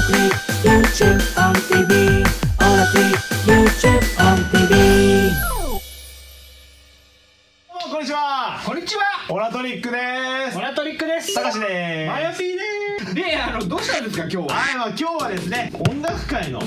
All click YouTube on TV. All click YouTube on TV. どうもこんにちは。こんにちは。オラトリックです。モラトリックです。たかしでマヤす。ピーですであのどうしたんですか今日は？はい、まあ、今日はですね音楽界のん。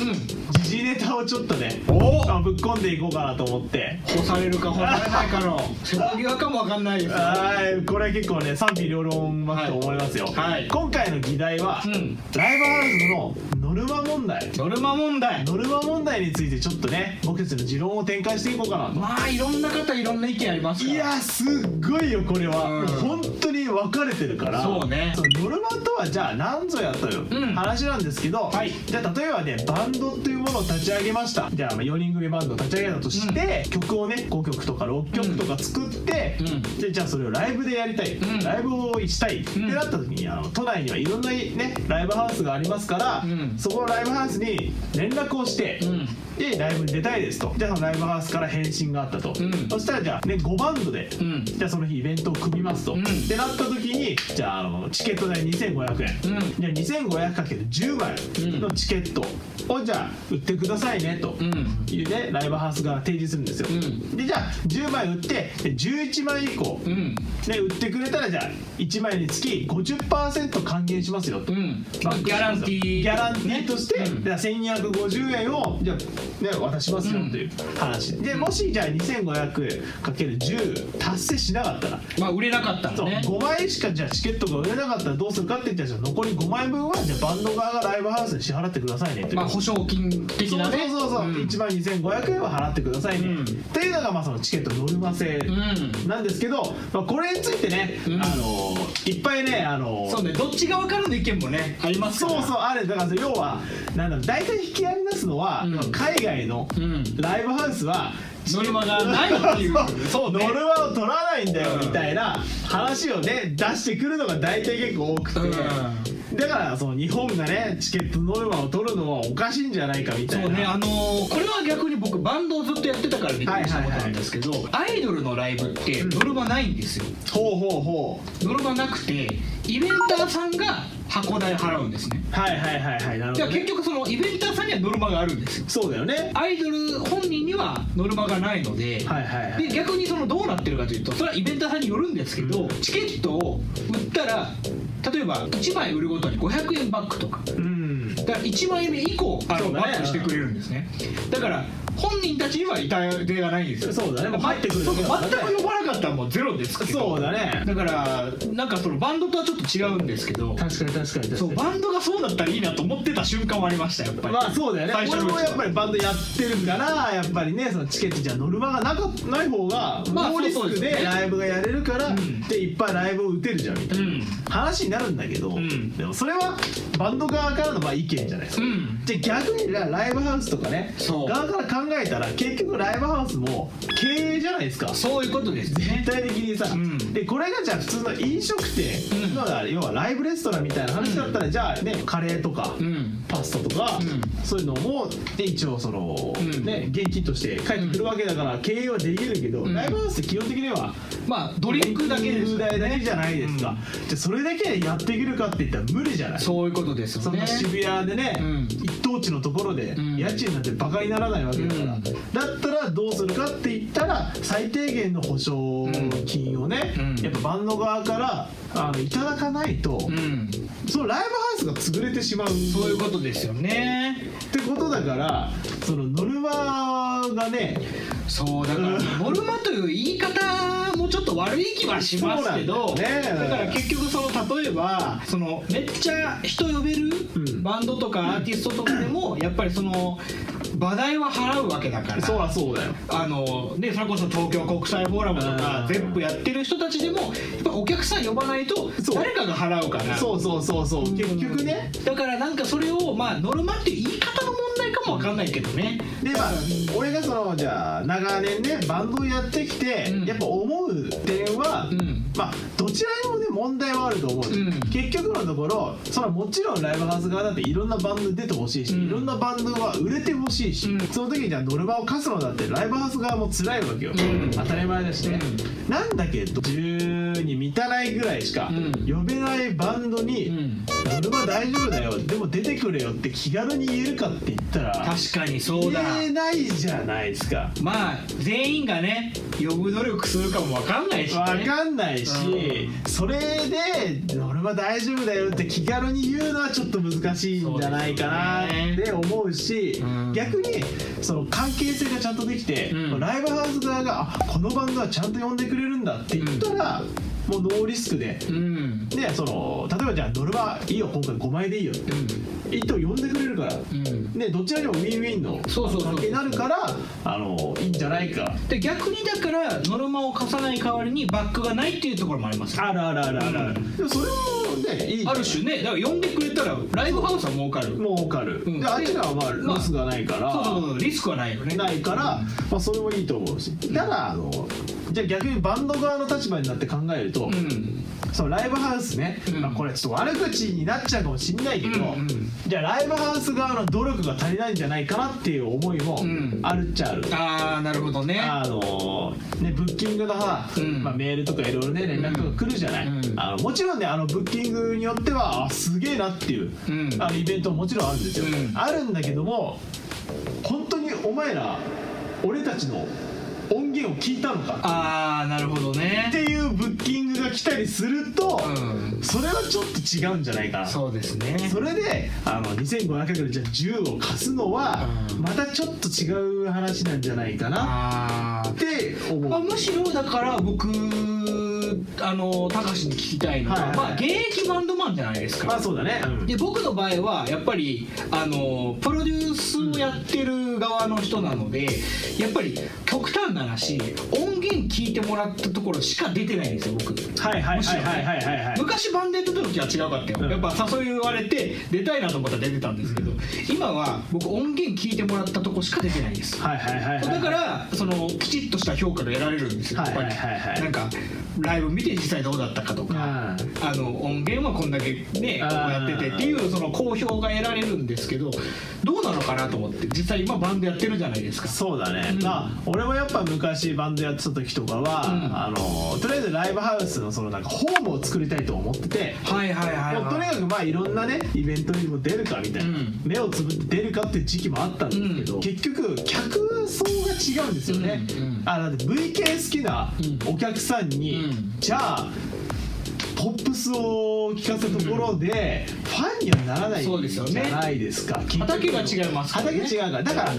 時事ネタをちょっとね、おまあぶっ込んでいこうかなと思って。干されるか干されないかの瀬戸際かもわかんないですよはいこれは結構ね賛否両論だと思いますよ、はい。今回の議題は、うん。ライブハウスのノルマ問題。ノルマ問題。ノルマ問題についてちょっとね僕たちの持論を展開していこうかなと。まあいろんな方いろんな意見ありますいやすっごいよこれは、うん。本当に分かれてるから。そうね。のノルマとはじゃあ何ぞやといううん。話なんですけど、はい。じゃあ例えばねバンドっていうものを立ち上げました。じゃあまあ4人組バンドを立ち上げたとして、曲をね5曲とか6曲とか作って、うん。でじゃあそれをライブでやりたい、ん。ライブをしたい。ってなった時にあの都内にはいろんなねライブハウスがありますから、うん。そこのライブハウスに連絡をして、うん。でライブに出たいですと。じゃあそのライブハウスから返信があったと、ん。そしたらじゃあね5バンドで、うん。じゃあその日イベントを組みますと、うん。ってなった時にじゃああのチケット代2500円、うん。じゃあ 2500×10 枚のチケットをじゃあ売ってくださいねと。うん。いうねライブハウスが提示するんですよ、うん。でじゃあ10枚売ってで11枚以降、うん。で売ってくれたらじゃあ1枚につき50%還元しますよと、うん。ギバックャランティー。ギャランティーとして、うん。じゃあ1250円をじゃあ、ね、渡しますよという話、でもしじゃあ 2500×10 達成しなかったら。まあ売れなかったそうのね5枚しかじゃあチケットが売れなかったらどうするかって言ったらじゃあ残り5枚分はじゃあバンド側がライブハウスに支払ってくださいねという、まあ保証金的そうなね。そうそうそう、ん。1万2500円は払ってくださいね、うん。っていうのがまあそのチケットノルマ制うん。なんですけど、まあ、これについてね、うん。あのいっぱいねあのそうねどっち側からの意見もねありますから。そうそうあれだから要はなんだろう大体引き合いに出すのは、うん。海外のうん。ライブハウスはノルマがないっていう。そうね。ノルマを取らないんだようんみたいな話をね出してくるのが大体結構多くて、だからその日本がねチケットノルマを取るのはおかしいんじゃないかみたいな。そうねあのーこれは逆に僕バンドをずっとやってたからびっくりしたことなんですけど、アイドルのライブってノルマないんですよ。ほうほうほう。ノルマなくてイベンターさんが箱代払うんですね。はいはいはいはいなるほど、ね、じゃあ結局そのイベンターさんにはノルマがあるんですよ。そうだよね。アイドル本人にはノルマがないので、はいはいはい。で逆にそのどうなってるかというとそれはイベンターさんによるんですけど、チケットを売ったら例えば1枚売るごとに500円バックとか。うん。だから1枚目以降バックしてくれるんですね。だから本人たちには痛手がないんですよ。そうだね。もう入ってくる全く呼ばなかったらもうゼロですけど。そうだね。だからなんかそのバンドとはちょっと違うんですけど。確かに確かに確かに。そうバンドがそうだったらいいなと思ってた瞬間はありましたやっぱり。まあそうだよね。俺もやっぱりバンドやってるからやっぱりねそのチケットじゃノルマがなかない方がまあノーリスクでライブがやれるから、うん。でいっぱいライブを打てるじゃんみたいな、うん。話になるんだけど、ん。でもそれはバンド側からのまあ意見じゃないですか、うん。じゃあ逆にライブハウスとかね側から考えたら結局ライブハウスも経営じゃないですか。そういうことですね。絶対的にさ、うん。でこれがじゃあ普通の飲食店、うん。要はライブレストランみたいな話だったら、じゃあねカレーとか、うん。パスタとか、うん。そういうのもで一応その、うん。ね現金として返ってくるわけだから経営はできるけど、ん。ライブハウスって基本的にはまあドリンクだけです代だけじゃないですか、うん。じゃあそれだけでやっていけるかって言ったら無理じゃない。そういうことですよね。そんな渋谷でね、うん。一等地のところでん。家賃なんてバカにならないわけだから、うんだったらどうするかって言ったら最低限の保証金をね、うん。やっぱバンド側からあのいただかないと、うん。そのライブハウスが潰れてしまう。そういうことですよね。ってことだからそのノルマがねそうだからノルマという言い方もちょっと悪い気はしますけどだよね。だから結局その例えばそのめっちゃ人呼べるうん。バンドとかアーティストとかでもやっぱりその場代は払うわけだからそらそうだよ。あのね、それこそ東京国際フォーラムとかうん。ゼップやってる人たちでもやっぱお客さん呼ばないと誰かが払うから。そうそうそうそう。結局ね。だからなんかそれをまあノルマっていう言い方の問題かもわかんないけどね。でまあ俺がそのじゃあ長年ねバンドをやってきて、うん。やっぱ思う点は、うん。まあどちらにもね問題はあると思う、うん。結局のところそれはもちろんライブハウス側だっていろんなバンドに出てほしいし、うん。いろんなバンドが売れてほししいし、うん。その時にじゃあノルマを課すのだってライブハウス側も辛いわけよ、ん。当たり前だしね、うなんだけど10に満たないぐらいしかうん。呼べないバンドに、うん。ノルマ大丈夫だよでも出てくれよって気軽に言えるかって言ったら確かにそうだ。言えないじゃないですか。まあ全員がね呼ぶ努力するかも分かんないし、ね、わかんないし、それでノルマ大丈夫だよって気軽に言うのはちょっと難しいんじゃないかなって思うしうん逆にその関係性がちゃんとできて、うん。ライブハウス側があこのバンドはちゃんと呼んでくれるんだって言ったら、もうノーリスクで。うん。でその例えばじゃあノルマいいよ今回5枚でいいよって。言っても呼んでくれるから、うん。ね、どちらにもウィンウィンの。そうそうそう関係になるからあのいいんじゃないか。で逆にだからノルマを課さない代わりにバックがないっていうところもあります。よあるあるあるあるある、うん。でもそれもねいいある種ねだから呼んでくれたらライブハウスは儲かる。もうかる、うん。であちらはまあロスがないから、そうそうそうリスクはないよね。ないから、まあ、それもいいと思うし。ただあのじゃあ逆にバンド側の立場になって考えると、うん。そのライブハウスね、うん。まあ、これちょっと悪口になっちゃうかもしんないけど、じゃあライブハウス側の努力が足りないんじゃないかなっていう思いもうん。あるっちゃある。ああなるほどね。あのね、ブッキングのさ、うん。まあ、メールとかいろいろね連絡とか来るじゃない、うん。あのもちろんねあのブッキングによってはあすげえなっていう、うん。あのイベントももちろんあるんですよ、うん。あるんだけども本当にお前ら俺たちの音源を聞いたのか。ああなるほどね。っていうブッキングが来たりすると、うん。それはちょっと違うんじゃないかな。そうですね。それであの2500円じゃあ10を貸すのは、うん。またちょっと違う話なんじゃないかな。あって思う、まあ、むしろだから僕あの高橋に聞きたいのは、はいはいまあ、現役バンドマンじゃないですか、まあそうだね、うん。で僕の場合はやっぱりあのプロデュースをやってる側の人なのでやっぱり極端な話音源聞いてもらったところしか出てないんですよ僕。はいはいはいはいはい。はいはい昔バンドやってた時は違うかったよ、うん。やっぱ誘い言われて出たいなと思ったら出てたんですけど今は僕音源聞いてもらったとこしか出てないんですはいはいはいはいだからそのきちっとした評価が得られるんですよやっぱり、なんかライブ見て実際どうだったかとか、あの音源はこんだけねこうやっててっていうその好評が得られるんですけどどうなの？かなと思って。実際今バンドやってるじゃないですか。そうだね、うん。まあ俺もやっぱ昔バンドやってた時とかは、うん。あのとりあえずライブハウスのそのなんかホームを作りたいと思ってて、はいはいはい、もうとにかくまあいろんなねイベントにも出るかみたいな、うん。目をつぶって出るかっていう時期もあったんですけど、うん。結局客層が違うんですよね、うんうんあだって VK 好きなお客さんに、うん。じゃあポップスを聴かせたところで、ファンにはならないそうですよね。じゃないですか。畑が違います畑違うから。だから、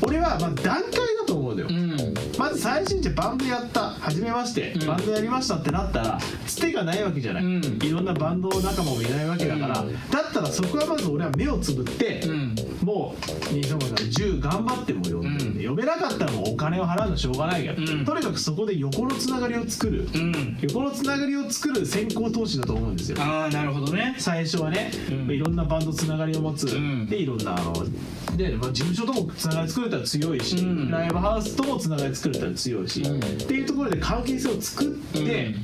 俺はまあ段階だと思うのよ、うん。まず最初にじゃあバンドやった。初めまして、うん。バンドやりましたってなったらつてがないわけじゃない、うん。いろんなバンド仲間もいないわけだから、うん。だったらそこはまず俺は目をつぶって、うんもう西野さん10頑張っても呼んで、うん。呼べなかったらもうお金を払うのはしょうがないけど、うん。とにかくそこで横のつながりを作る、うん。横のつながりを作る先行投資だと思うんですよ。ああなるほどね。最初はね、うん。いろんなバンドつながりを持つ、ん。でいろんなあので、まあ、事務所ともつながり作れたら強いし、うん。ライブハウスともつながり作れたら強いし、うん。っていうところで関係性を作って、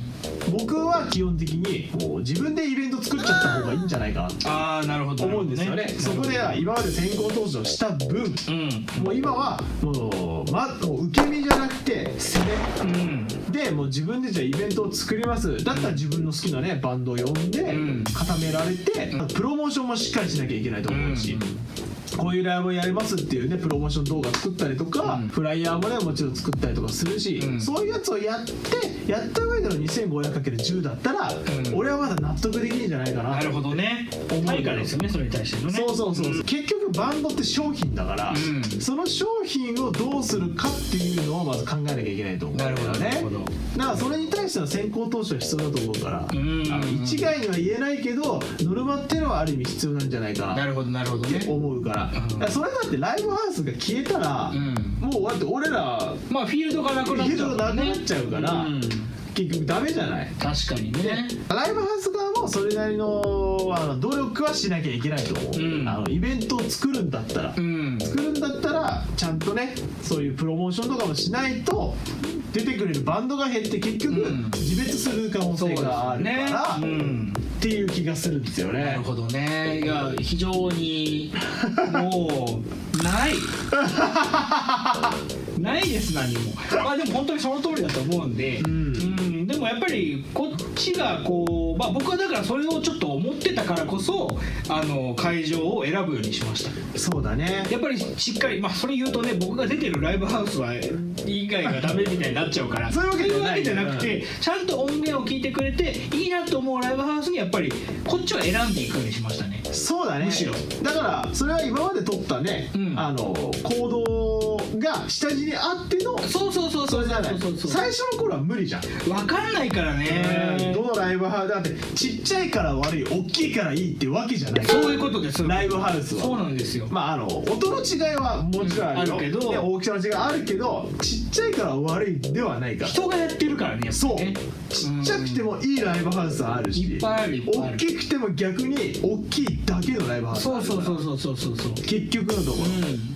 僕は基本的にもう自分でイベント作っちゃった方がいいんじゃないかなとああなるほど思うんですよね。そこでは今まで先行投資をした分うん。もう今はもう,、ま、もう受け身じゃなくて攻め。うん。でもう自分でじゃあイベントを作ります。だったら自分の好きなねバンドを呼んでうん。固められてプロモーションもしっかりしなきゃいけないと思うし、こういうライブをやりますっていうねプロモーション動画作ったりとか、うん。フライヤーもねもちろん作ったりとかするし、うん。そういうやつをやってやった上での 2500×10 だったら、うん。俺はまだ納得できるんじゃないかななるほどね。思う対価ですよねそれに対してのね。そうそうそうそう、結局バンドって商品だから、うん。その商品をどうするかっていうのをまず考えなきゃいけないと思うんだなるほどよねなるほど。だからそれに対しての先行投資は必要だと思うから、一概には言えないけどノルマっていうのはある意味必要なんじゃないかな。なるほどなるほどね。思うから,、らそれだってライブハウスが消えたら、うん。もうだって俺らまあフィールドがなくなっちゃうからね。フィールドがなくなっちゃうからうん結局ダメじゃない？確かにね。ライブハウス側もそれなりのあの努力はしなきゃいけないと思う、うん。あのイベントを作るんだったら、うん。作るんだったらちゃんとねそういうプロモーションとかもしないと出てくれるバンドが減って結局うん。自滅する可能性があるかよねら、うんっていう気がするんですよね。なるほどね。いや非常にもうない。ないです何も。まあでも本当にその通りだと思うんで、んうん。でもやっぱりこっちがこう、まあ、僕はだからそれをちょっと思ってたからこそあの会場を選ぶようにしました。そうだね。やっぱりしっかりまあそれ言うとね僕が出てるライブハウスは以外がダメみたいになっちゃうから。そういうわけじゃなくてちゃんと音源を聞いてくれていいなと思うライブハウスにやっぱりこっちは選んでいくようにしましたね。そうだね。むしろ。だからそれは今まで取ったね、うん。あの行動が下地にあってのそうそうそうそう。じゃない。最初の頃は無理じゃん。分かんないからね。どのライブハウスだってちっちゃいから悪い大きいからいいってわけじゃない。そういうことです。ライブハウスは。そうなんですよ。まああの音の違いはもちろんあるけど。ね大きさの違いあるけどちっちゃいから悪いではないから。人がやってるからねそう。ちっちゃくてもいいライブハウスはあるしいっぱいあるいっぱいある。大きくても逆に大きいだけのライブハウスそうそうそうそうそうそうそう。結局のとこ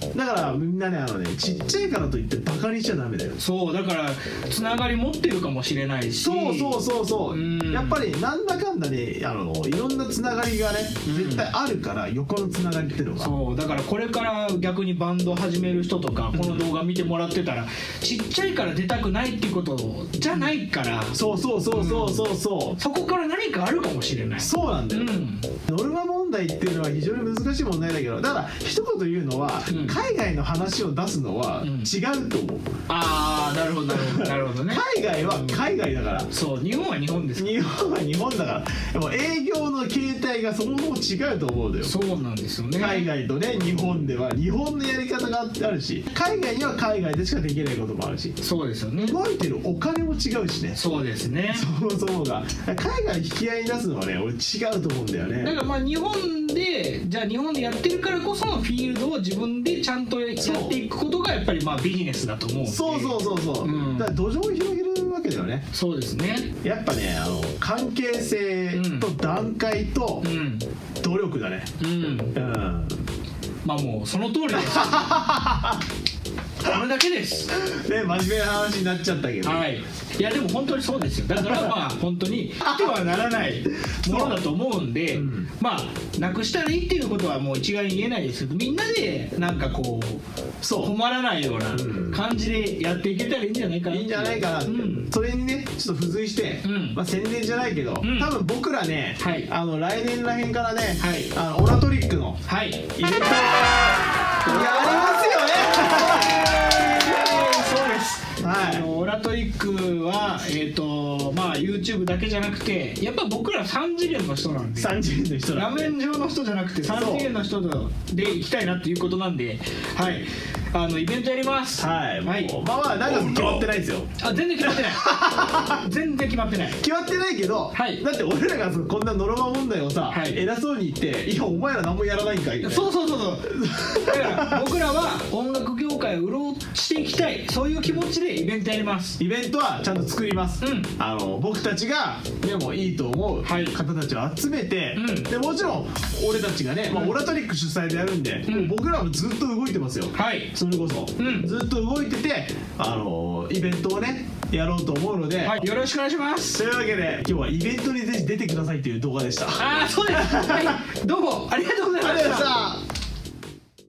ろ、だからみんなねあのねちっちゃいからといってバカにしちゃダメだよ。そうだからつながり持ってるかもしれないし。そうそうそうそう、うん。やっぱりなんだかんだねあのいろんなつながりがね絶対あるから、横のつながりっていうのが。そうだからこれから逆にバンド始める人とかこの動画見てもらってたらちっちゃいから出たくないっていうことじゃないから。そうそうそうそうそうそう、そこから何かあるかもしれない。そうなんだよ、うん。ノルマ問題っていうのは非常に難しい問題だけどだから一言言うのは、うん。海外の話を出すのはうん。違うと思う、ああなるほどなるほどなるほどね。海外は海外だから。そう日本は日本です日本は日本だから。でも営業の形態がそもそも違うと思うんだよ。そうなんですよね。海外とね日本では。日本のやり方があるし海外には海外でしかできないこともあるし。そうですよね。動いてるお金も違うしね。そうですね。そもそもが。海外引き合いに出すのはね俺違うと思うんだよだねからまあ日本でじゃあ日本でやってるからこそのフィールドを自分でちゃんとやっていくことがやっぱりまあビジネスだと思うそうそうそうそう、うん。だから土壌を広げるわけだよね。そうですね。やっぱねあの関係性と段階とうん。努力だね。うん。うん。まあもうその通りです これだけです。ね真面目な話になっちゃったけど、はい。いやでも本当にそうですよ。だからまあ 本当にあってはならない。ものだと思うんで、うん。まあなくしたらいいっていうことはもう一概に言えないです。けどみんなでなんかこうそう困らないよううん。な感じでやっていけたらいいんじゃないかないいんじゃないかなって、うん。それにねちょっと付随して、うん。まあ、宣伝じゃないけど、ん。多分僕らね、はい。あの来年らへんからね、はい。あのオラトリックのはい。イベントやりますよそうです。ねはい。オラトリックはえっ、とまあ YouTube だけじゃなくてやっぱ僕ら3次元の人なんで。30人の人画なんで。面上の人じゃなくて3次元の人で行きたいなっていうことなんで。はい。あのイベントやります。はい、はい。もうまあまあ長く決まってないですよ。あ全然決まってない。全然決まってない。決まってないけど、はい。だって俺らがそこんなノルマ問題をさ、はい。偉そうに言って「いやお前ら何もやらないんかい」みたいなそうそうそうそう。だから 僕らは音楽業界を潤していきたい。そういう気持ちでイベントやります。イベントはちゃんと作ります、うん。あの僕たちがでもいいと思うはい。方たちを集めて、うん。でもちろん俺たちがね、まあ、オラトリック主催でやるんで、うん。僕らもずっと動いてますよ、はい。それこそ、うん。ずっと動いててあのイベントをねやろうと思うので、はい。よろしくお願いします。というわけで今日はイベントにぜひ出てくださいっていう動画でした。あああそうです。はい。どうもありがとうございました